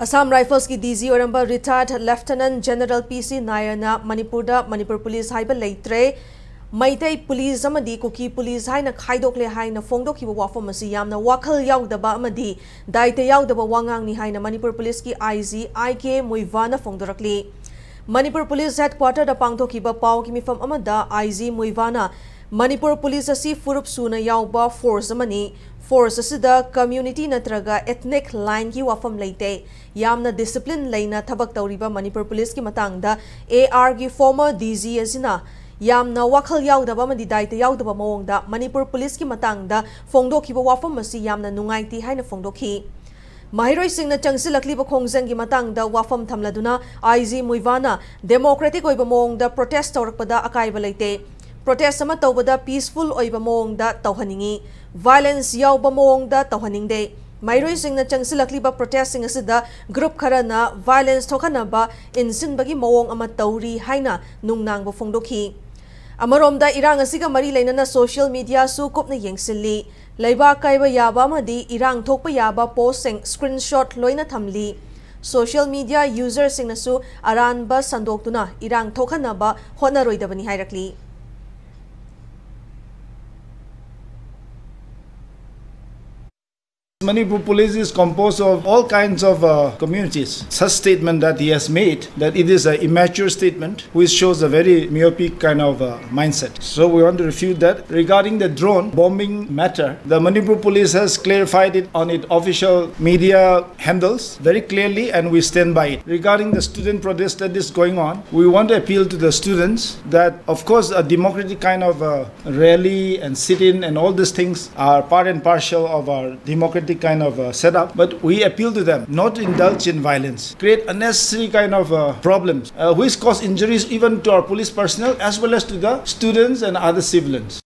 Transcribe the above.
Assam Rifles की DG ओरंबा retired lieutenant general PC नायरना मणिपुर मणिपुर पुलिस लेत्रे मैतै पुलिस कुकी पुलिस हाइना फोंदोखिबा वाफम यामना वाखल दायित्व हाइना मणिपुर पुलिस की आईजी आईके मुइवाना फोंदोरकली मणिपुर पुलिस हेडक्वार्टर दा पांगथोखिबा पाव की मिफम अमदा आईजी मुइवाना Manipur Police asi furup suna yauba force amani force asida community natraga ethnic line ki wafam leite yamna discipline leina thabak tauriba Manipur Police ki matangda AR gi former DG asina yamna wakhal yaudaba amadi daita yaudaba mawongda Manipur Police ki matangda phongdokhiba wafam asi yamna nungaiti haina phongdokhi ꯃꯍꯩꯔꯣꯏꯁꯤꯡꯅ ꯆꯪꯁꯤꯜꯂꯛꯂꯤꯕ ꯈꯣꯡꯖꯪꯒꯤ ꯃꯇꯥꯡꯗ ꯋꯥꯐꯝ ꯊꯝꯂꯗꯨꯅ I G ꯃꯨꯏꯚꯥꯅ democratic ꯑꯣꯏꯕ ꯃꯑꯣꯡꯗ protest ꯇꯧꯔꯛꯄꯗ ꯑꯀꯥꯏꯕ ꯂꯩꯇꯦ protest ama tawada peaceful oiba mong da tawhaningi violence yaw ba mong da tawhaning day mairoi sing na chang silakli ba protest sing asida group khara na violence thokana ba insin bagi mong ama tawri haina nungnang ba phongdoki amarom da irang asiga mari laina na social media su kopna yengsili laiba kaiba yaba ma di irang thokpa yaba post sing screenshot loina thamli social media user sing na su aran ba sandok tuna irang thokana ba honaroi da bani hairakli Manipur police is composed of all kinds of uh, communities. Such statement that he has made that it is an immature statement which shows a very myopic kind of uh, mindset. So we want to refute that. Regarding the drone bombing matter, the Manipur police has clarified it on its official media handles very clearly and we stand by it. Regarding the student protest that is going on, we want to appeal to the students that of course a democratic kind of uh, rally and sit-in and all these things are part and parcel of our democratic kind of uh, setup, but we appeal to them not to indulge in violence, create unnecessary kind of uh, problems, uh, which cause injuries even to our police personnel as well as to the students and other civilians.